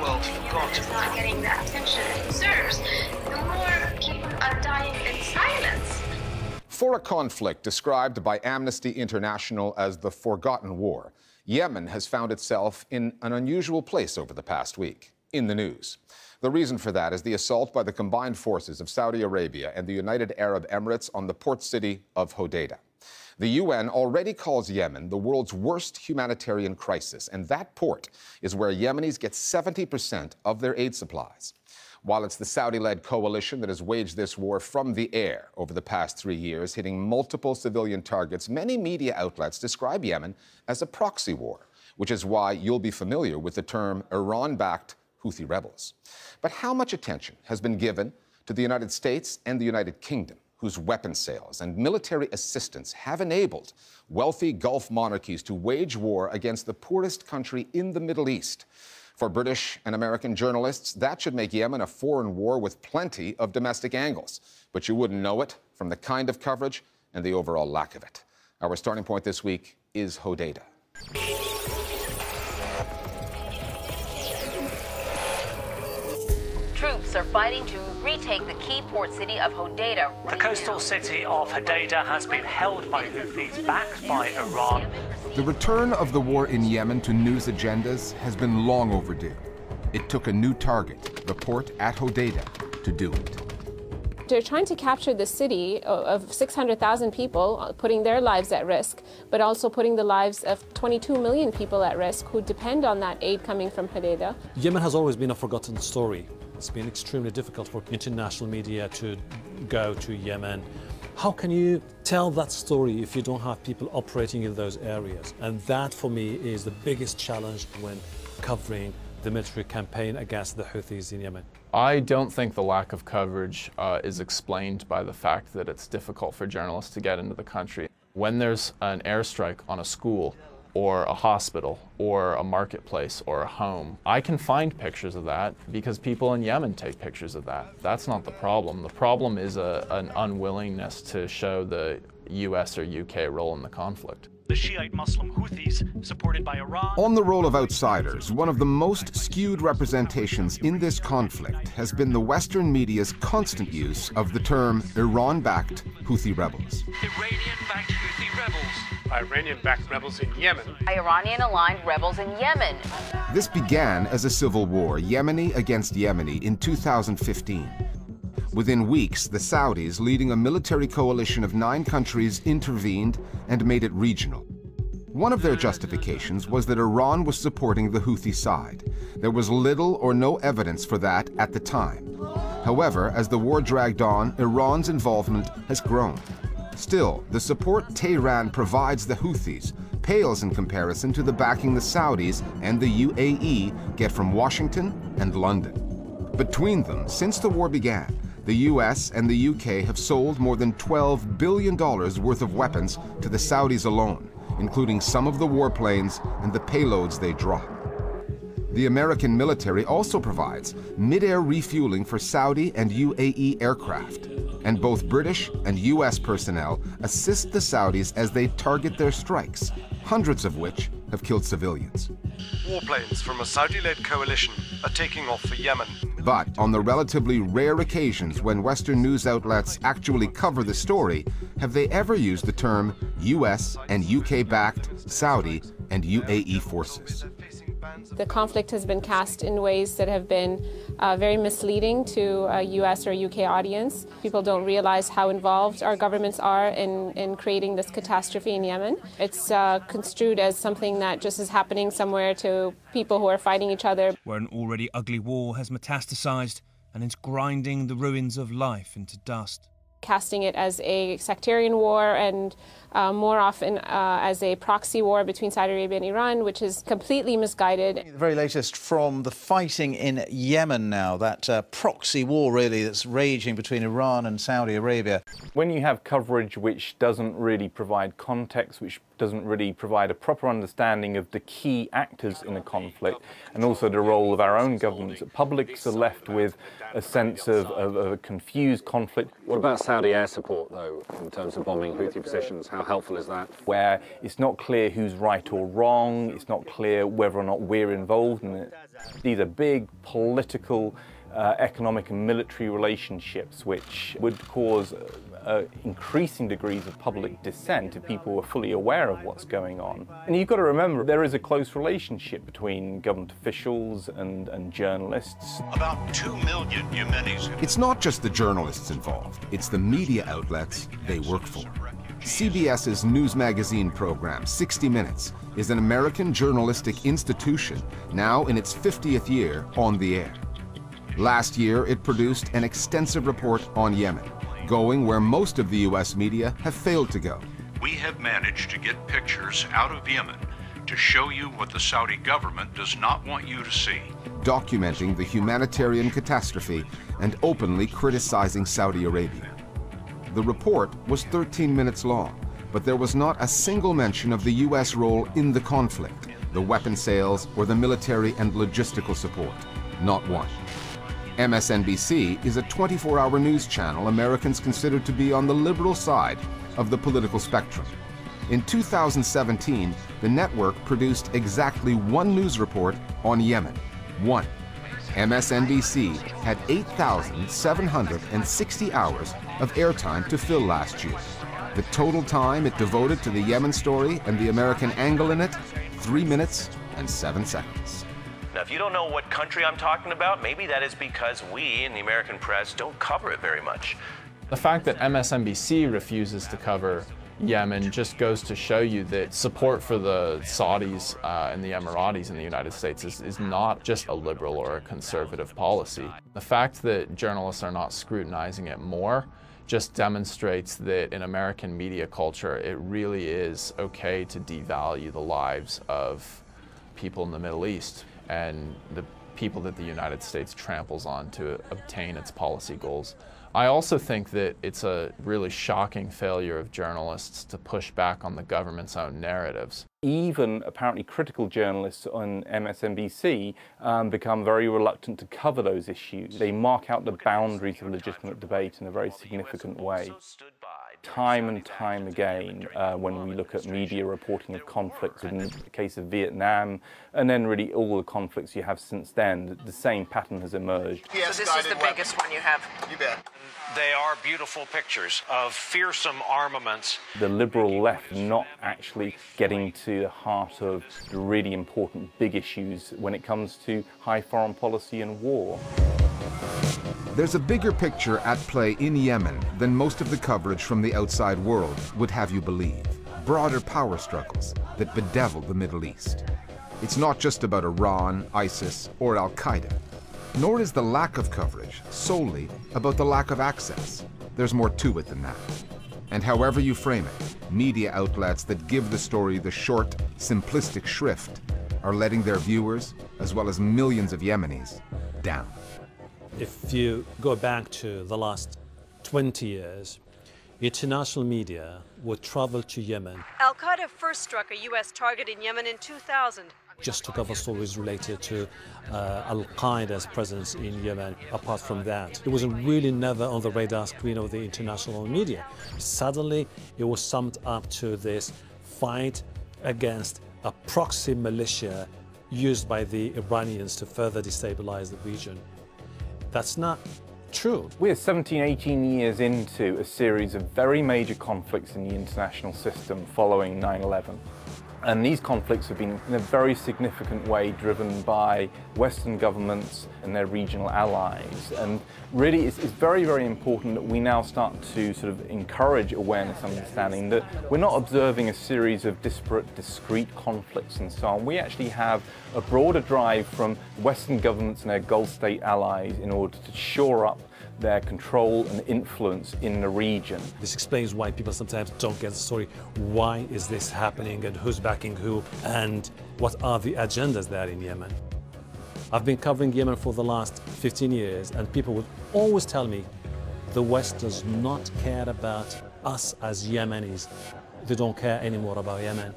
world forgot. It's not getting the attention it deserves. The more people are dying in silence. For a conflict described by Amnesty International as the forgotten war, Yemen has found itself in an unusual place over the past week, in the news. The reason for that is the assault by the combined forces of Saudi Arabia and the United Arab Emirates on the port city of Hodeidah. The UN already calls Yemen the world's worst humanitarian crisis, and that port is where Yemenis get 70% of their aid supplies. While it's the Saudi led coalition that has waged this war from the air over the past three years, hitting multiple civilian targets, many media outlets describe Yemen as a proxy war, which is why you'll be familiar with the term Iran backed Houthi rebels. But how much attention has been given to the United States and the United Kingdom? Whose weapon sales and military assistance have enabled wealthy Gulf monarchies to wage war against the poorest country in the Middle East. For British and American journalists, that should make Yemen a foreign war with plenty of domestic angles. But you wouldn't know it from the kind of coverage and the overall lack of it. Our starting point this week is Hodeidah. Are fighting to retake the key port city of Hodeidah. The coastal city of Hodeida has been held by Houthis backed by Iran. The return of the war in Yemen to news agendas has been long overdue. It took a new target, the port at Hodeida, to do it. They're trying to capture the city of 600,000 people, uh, putting their lives at risk, but also putting the lives of 22 million people at risk who depend on that aid coming from Hodeida. Yemen has always been a forgotten story. It's been extremely difficult for international media to go to Yemen. How can you tell that story if you don't have people operating in those areas? And that, for me, is the biggest challenge when covering the military campaign against the Houthis in Yemen. I don't think the lack of coverage uh, is explained by the fact that it's difficult for journalists to get into the country. When there's an airstrike on a school, or a hospital or a marketplace or a home. I can find pictures of that because people in Yemen take pictures of that. That's not the problem. The problem is a, an unwillingness to show the US or UK role in the conflict. The Shiite Muslim Houthis, supported by Iran. On the role of outsiders, one of the most skewed representations in this conflict has been the Western media's constant use of the term Iran backed Houthi rebels. Iranian backed Houthi rebels. Iranian-backed rebels in Yemen. Iranian-aligned rebels in Yemen. This began as a civil war, Yemeni against Yemeni, in 2015. Within weeks, the Saudis, leading a military coalition of nine countries, intervened and made it regional. One of their justifications was that Iran was supporting the Houthi side. There was little or no evidence for that at the time. However, as the war dragged on, Iran's involvement has grown. Still, the support Tehran provides the Houthis pales in comparison to the backing the Saudis and the UAE get from Washington and London. Between them, since the war began, the US and the UK have sold more than $12 billion worth of weapons to the Saudis alone, including some of the warplanes and the payloads they drop. The American military also provides mid-air refueling for Saudi and UAE aircraft and both British and U.S. personnel assist the Saudis as they target their strikes, hundreds of which have killed civilians. Warplanes from a Saudi-led coalition are taking off for Yemen. But on the relatively rare occasions when Western news outlets actually cover the story, have they ever used the term U.S. and UK-backed Saudi and UAE forces? The conflict has been cast in ways that have been uh, very misleading to a US or UK audience. People don't realize how involved our governments are in, in creating this catastrophe in Yemen. It's uh, construed as something that just is happening somewhere to people who are fighting each other. Where an already ugly war has metastasized and is grinding the ruins of life into dust casting it as a sectarian war and uh, more often uh, as a proxy war between Saudi Arabia and Iran, which is completely misguided. The very latest from the fighting in Yemen now, that uh, proxy war really that's raging between Iran and Saudi Arabia. When you have coverage which doesn't really provide context, which doesn't really provide a proper understanding of the key actors in a conflict and also the role of our own governments. Publics are left with a sense of, of, of a confused conflict. What about Saudi air support, though, in terms of bombing Houthi positions? How helpful is that? Where it's not clear who's right or wrong, it's not clear whether or not we're involved in it. These are big political uh, economic and military relationships, which would cause uh, increasing degrees of public dissent if people were fully aware of what's going on. And you've got to remember there is a close relationship between government officials and, and journalists. About two million Yemenis. It's not just the journalists involved, it's the media outlets they work for. CBS's news magazine program, 60 Minutes, is an American journalistic institution now in its 50th year on the air. Last year, it produced an extensive report on Yemen, going where most of the U.S. media have failed to go. We have managed to get pictures out of Yemen to show you what the Saudi government does not want you to see. Documenting the humanitarian catastrophe and openly criticizing Saudi Arabia. The report was 13 minutes long, but there was not a single mention of the U.S. role in the conflict, the weapon sales, or the military and logistical support. Not one. MSNBC is a 24-hour news channel Americans consider to be on the liberal side of the political spectrum. In 2017, the network produced exactly one news report on Yemen. One. MSNBC had 8,760 hours of airtime to fill last year. The total time it devoted to the Yemen story and the American angle in it, 3 minutes and 7 seconds. Now, if you don't know what country I'm talking about, maybe that is because we in the American press don't cover it very much. The fact that MSNBC refuses to cover Yemen just goes to show you that support for the Saudis uh, and the Emiratis in the United States is, is not just a liberal or a conservative policy. The fact that journalists are not scrutinizing it more just demonstrates that in American media culture, it really is okay to devalue the lives of people in the Middle East and the people that the United States tramples on to obtain its policy goals. I also think that it's a really shocking failure of journalists to push back on the government's own narratives. Even apparently critical journalists on MSNBC um, become very reluctant to cover those issues. They mark out the boundaries of legitimate debate in a very significant way time and time again uh, when we look at media reporting of conflicts in the case of Vietnam and then really all the conflicts you have since then, the same pattern has emerged. So this is the biggest one you have? You bet. They are beautiful pictures of fearsome armaments. The liberal left not actually getting to the heart of the really important big issues when it comes to high foreign policy and war. There's a bigger picture at play in Yemen than most of the coverage from the outside world would have you believe. Broader power struggles that bedevil the Middle East. It's not just about Iran, ISIS, or Al Qaeda. Nor is the lack of coverage solely about the lack of access. There's more to it than that. And however you frame it, media outlets that give the story the short, simplistic shrift are letting their viewers, as well as millions of Yemenis, down. If you go back to the last 20 years, international media would travel to Yemen. Al Qaeda first struck a U.S. target in Yemen in 2000. Just to cover stories related to uh, Al Qaeda's presence in Yemen. Apart from that, it was really never on the radar screen of the international media. Suddenly, it was summed up to this fight against a proxy militia used by the Iranians to further destabilize the region. That's not true. We're 17, 18 years into a series of very major conflicts in the international system following 9 11. And these conflicts have been in a very significant way driven by Western governments and their regional allies. And really, it's, it's, very, very important that we now start to sort of encourage awareness and understanding that we're not observing a series of disparate, discrete conflicts and so on. We actually have a broader drive from Western governments and their Gulf state allies in order to shore up their control and influence in the region. This explains why people sometimes don't get the story. Why is this happening and who's backing who and what are the agendas there in Yemen? I've been covering Yemen for the last 15 years and people would always tell me the West does not care about us as Yemenis. they don't care anymore about Yemen.